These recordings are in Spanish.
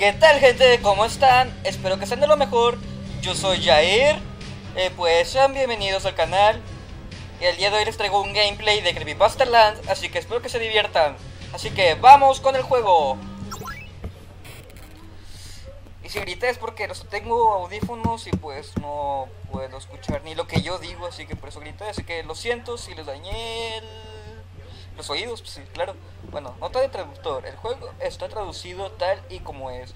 ¿Qué tal gente? ¿Cómo están? Espero que estén de lo mejor. Yo soy Jair. Eh, pues sean bienvenidos al canal. El día de hoy les traigo un gameplay de Creepypasta Land, así que espero que se diviertan. Así que vamos con el juego. Y si grité es porque tengo audífonos y pues no puedo escuchar ni lo que yo digo, así que por eso grité. Así que lo siento si les dañé. Los oídos, pues sí, claro. Bueno, nota de traductor. El juego está traducido tal y como es.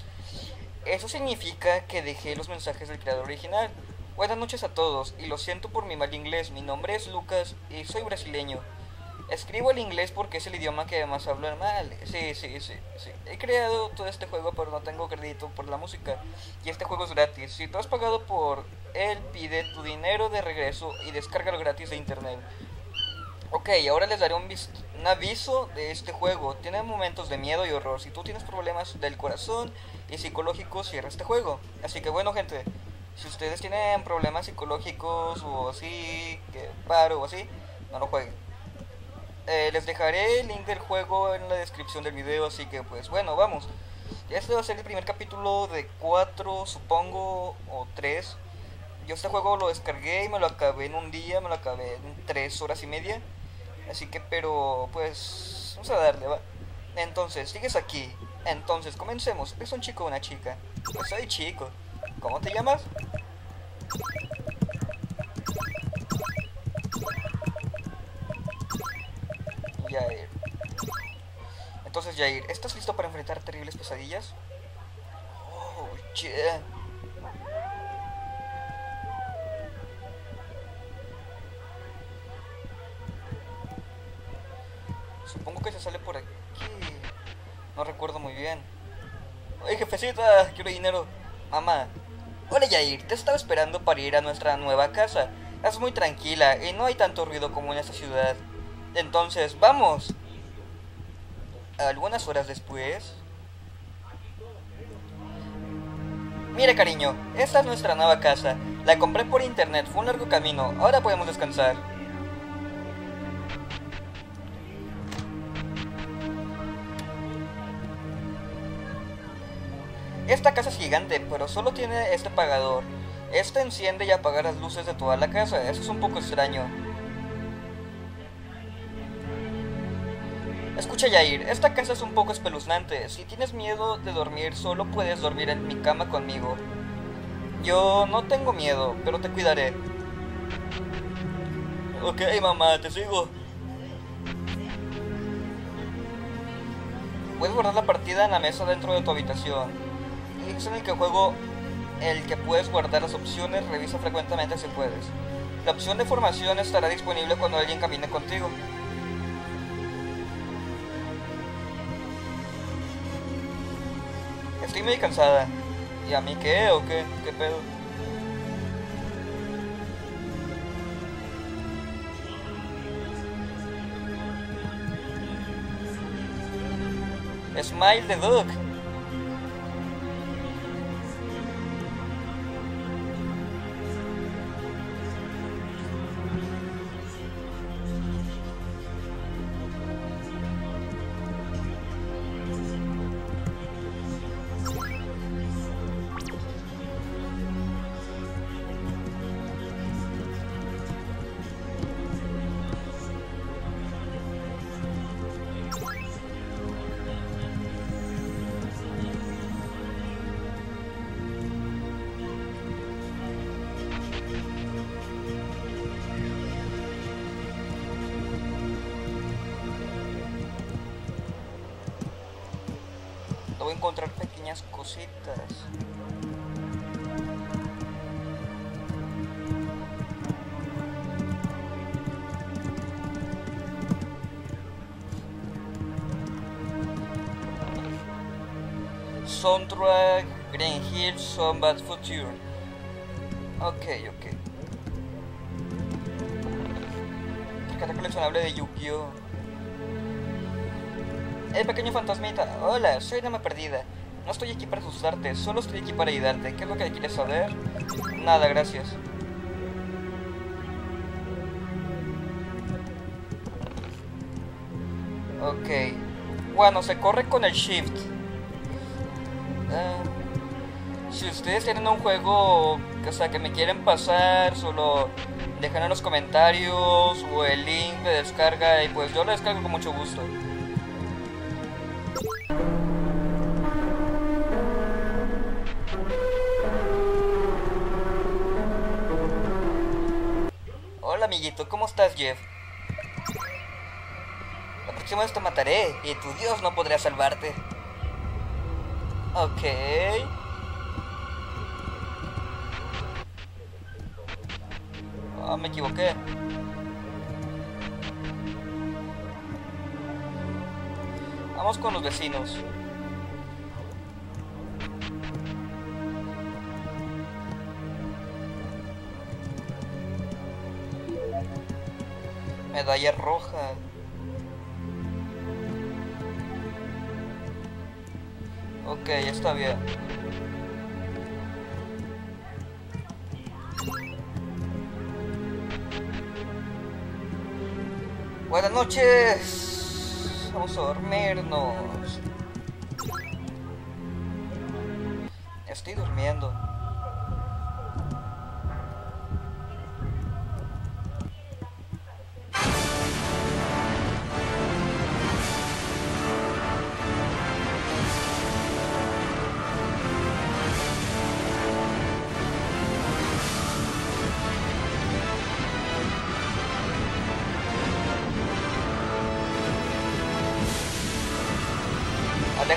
Eso significa que dejé los mensajes del creador original. Buenas noches a todos y lo siento por mi mal inglés. Mi nombre es Lucas y soy brasileño. Escribo el inglés porque es el idioma que además hablo mal. Sí, sí, sí, sí. He creado todo este juego pero no tengo crédito por la música. Y este juego es gratis. Si tú has pagado por él, pide tu dinero de regreso y descárgalo gratis de internet. Ok, ahora les daré un, un, aviso de este juego. Tiene momentos de miedo y horror. Si tú tienes problemas del corazón y psicológicos, cierra este juego. Así que bueno, gente, si ustedes tienen problemas psicológicos o así, que paro o así, no lo jueguen. Eh, les dejaré el link del juego en la descripción del video, así que pues bueno, vamos. Este va a ser el primer capítulo de 4, supongo, o 3. Yo este juego lo descargué y me lo acabé en un día, me lo acabé en 3 horas y media. Así que, pero, pues, vamos a darle, va. Entonces, sigues aquí. Entonces, comencemos. ¿Es un chico o una chica? Pues soy chico. ¿Cómo te llamas? Jair. Entonces, Jair, ¿estás listo para enfrentar terribles pesadillas? Oh, yeah. Supongo que se sale por aquí. No recuerdo muy bien. Oye, jefecita, quiero dinero. Mamá. Hola, Jair. Te estaba esperando para ir a nuestra nueva casa. Es muy tranquila y no hay tanto ruido como en esta ciudad. Entonces, vamos. Algunas horas después... Mira, cariño, esta es nuestra nueva casa. La compré por internet, fue un largo camino. Ahora podemos descansar. Esta casa es gigante, pero solo tiene este apagador. Este enciende y apaga las luces de toda la casa. Eso es un poco extraño. Escucha Yair, esta casa es un poco espeluznante. Si tienes miedo de dormir, solo puedes dormir en mi cama conmigo. Yo no tengo miedo, pero te cuidaré. Ok, mamá, te sigo. Puedes guardar la partida en la mesa dentro de tu habitación. Es en el que juego el que puedes guardar las opciones, revisa frecuentemente si puedes. La opción de formación estará disponible cuando alguien camine contigo. Estoy muy cansada. ¿Y a mí qué o qué? ¿Qué pedo? Smile the Duck. Encontrar pequeñas cositas. Soundtrack, Green Hill, Sombat Future. Ok, ok. Carta coleccionable de Yu-Gi-Oh! El pequeño fantasmita. Hola, soy Dama Perdida. No estoy aquí para asustarte, solo estoy aquí para ayudarte. ¿Qué es lo que quieres saber? Nada, gracias. Ok. Bueno, se corre con el shift. Ah, si ustedes tienen un juego o sea, que me quieren pasar, solo dejan en los comentarios o el link de descarga y pues yo lo descargo con mucho gusto. ¿Cómo estás Jeff? La próxima vez te mataré y tu dios no podrá salvarte. Ok. Ah, me equivoqué. Vamos con los vecinos. Medalla roja. Ok, está bien. Buenas noches. Vamos a dormirnos. Estoy durmiendo.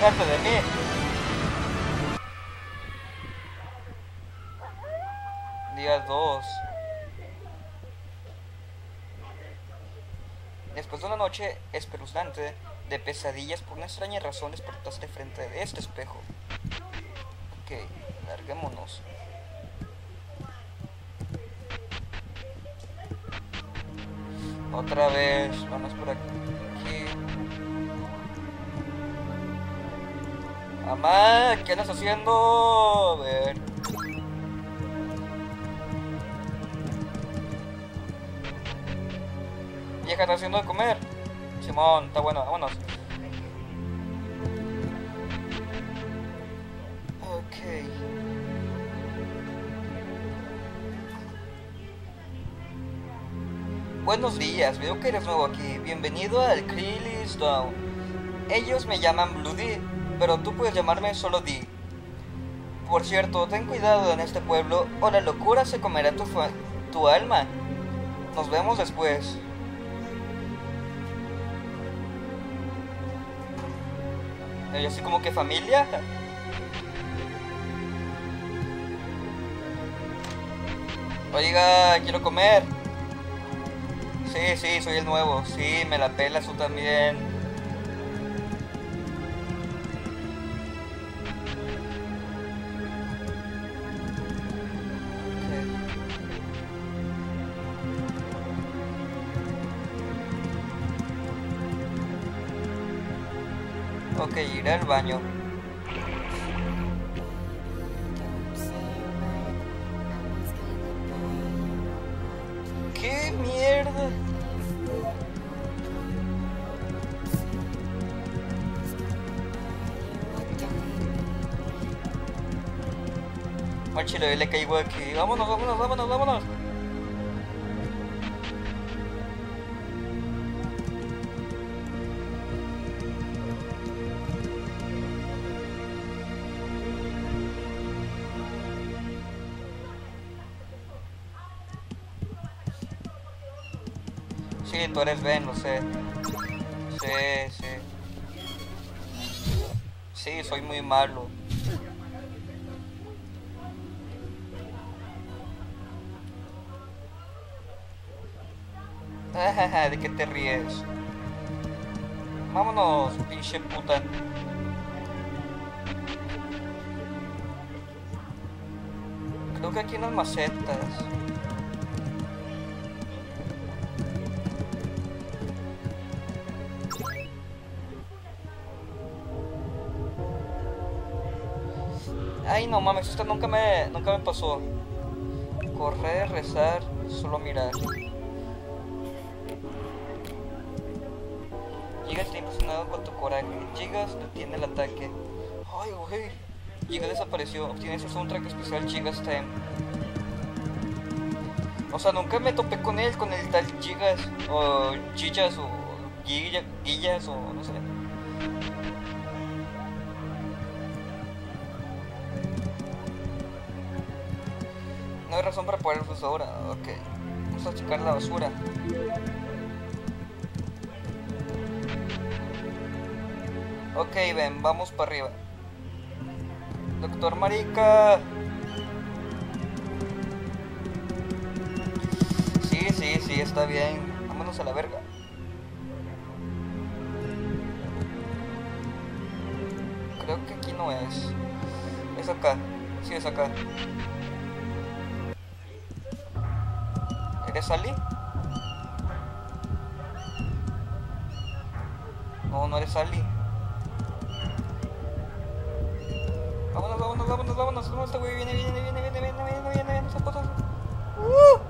De. Día 2. Después de una noche espeluznante de pesadillas por una extraña razón despertaste frente de este espejo. Ok, larguémonos. Otra vez, vamos por aquí. Mamá, ¿qué andas haciendo? A ver. Vieja, ¿estás haciendo de comer? Simón, está bueno, vámonos. Ok. Buenos días, veo que eres nuevo aquí. Bienvenido al Down. Ellos me llaman Bloody, pero tú puedes llamarme solo D. Por cierto, ten cuidado en este pueblo o la locura se comerá tu, tu alma. Nos vemos después. Y así como que familia. Oiga, quiero comer. Sí, sí, soy el nuevo. Sí, me la pela tú también. Ok, iré al baño. ¿Qué mierda? Manchile, le caigo aquí. Vámonos, vámonos, vámonos, vámonos. Tú eres Ben, lo sé. Sí, sí. Sí, soy muy malo. ¿De qué te ríes? Vámonos, pinche puta. Creo que aquí hay unas macetas. Ay, no mames, esto nunca me, nunca me pasó. Correr, rezar, solo mirar. Gigas está impresionado con tu coraje. Gigas detiene el ataque. Ay, güey. Giga desapareció. Obtienes el soundtrack especial Gigas Time. O sea, nunca me topé con él, con el tal Gigas, o Chillas, o Guilla- Guillas, o no sé. No hay razón para poner eso ahora. Ok. Vamos a checar la basura. Ok, ven, vamos para arriba. Doctor Marica. Sí, sí, sí, está bien. Vámonos a la verga. Creo que aquí no es. Es acá. Sí, es acá. ¿Eres Ali? No, no eres Ali. Vámonos, vámonos, vámonos, vámonos. No, este güey viene, viene, viene, viene, viene, viene, viene, viene, viene. ¡Uh! Sí,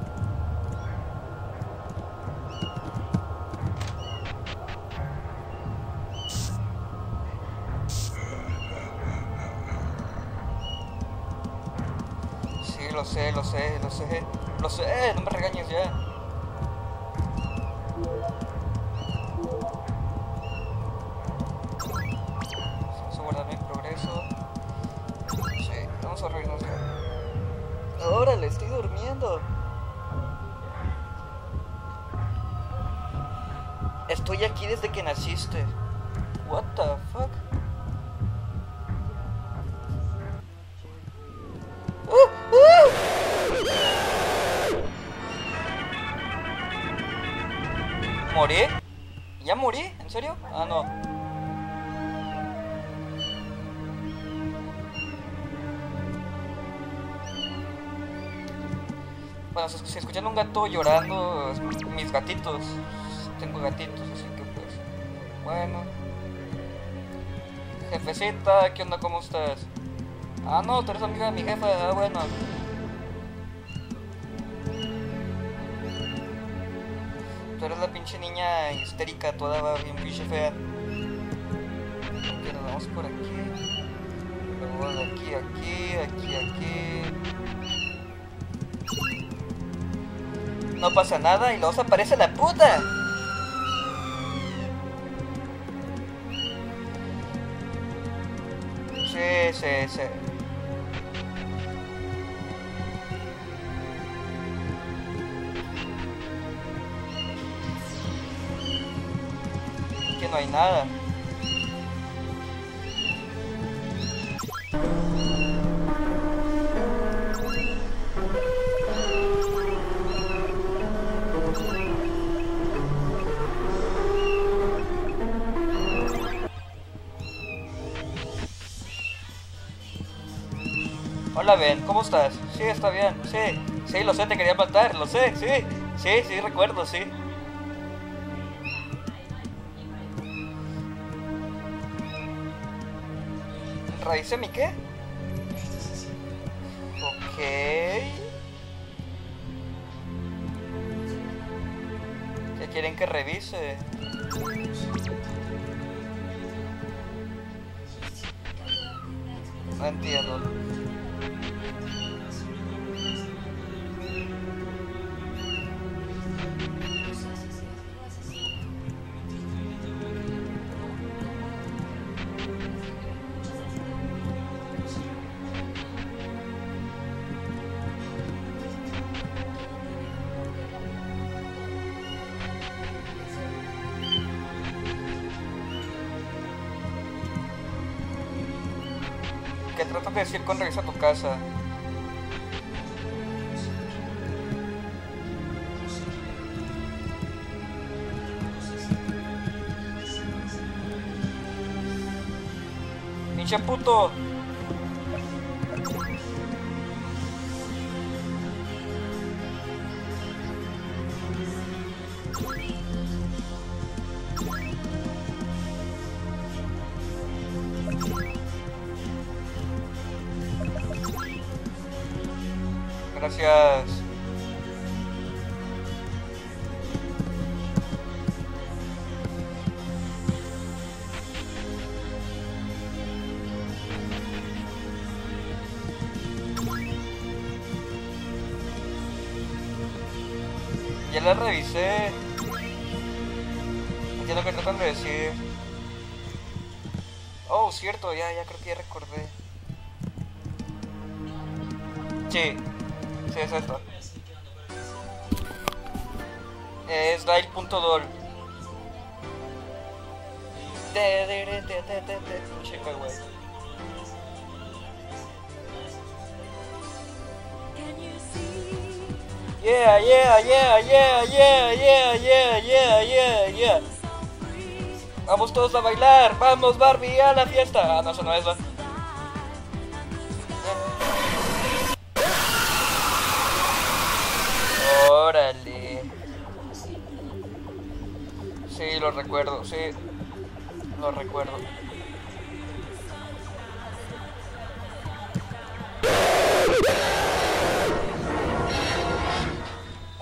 lo sé, lo sé, lo sé, lo sé, no me regañes ya. ¿Morí? ¿Ya morí? ¿En serio? Ah, no. Bueno, si, escuchan un gato llorando, mis gatitos. Tengo gatitos, así que pues. Bueno. Jefecita, ¿qué onda? ¿Cómo estás? Ah, no, tú eres amiga de mi jefa. Ah, bueno. Eres la pinche niña histérica, toda va bien pinche fea. Ok, vamos por aquí. Luego de aquí, aquí, aquí, aquí. No pasa nada y luego aparece la puta. Sí, sí, sí. No hay nada. Hola Ben, ¿cómo estás? Sí, está bien, sí, sí, lo sé, te quería matar, lo sé, sí, sí, sí, recuerdo, sí. ¿Raíz de mi qué? Ok. ¿Qué quieren que revise? No entiendo. Tratas de decir con regresa a tu casa? Pinche puto. Ya la revisé. Entiendo que tratan de decir. Oh, cierto, ya, ya creo que ya recordé. Sí, sí, es esto. Es dial.dol. Chica, güey. Yeah, yeah, yeah, yeah, yeah, yeah, yeah, yeah, yeah, yeah. Vamos todos a bailar, vamos Barbie a la fiesta. Ah, no, eso no es, ¿va? Órale. Sí, lo recuerdo, sí. Lo recuerdo.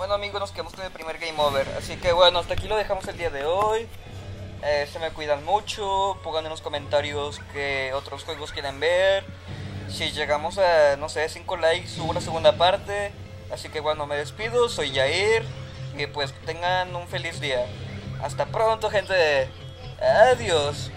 Bueno amigos, nos quedamos con el primer game over. Así que bueno, hasta aquí lo dejamos el día de hoy. Eh, se me cuidan mucho. Pongan en los comentarios que otros juegos quieren ver. Si llegamos a, no sé, 5 likes, subo la segunda parte. Así que bueno, me despido. Soy Jair. Y pues tengan un feliz día. Hasta pronto, gente. Adiós.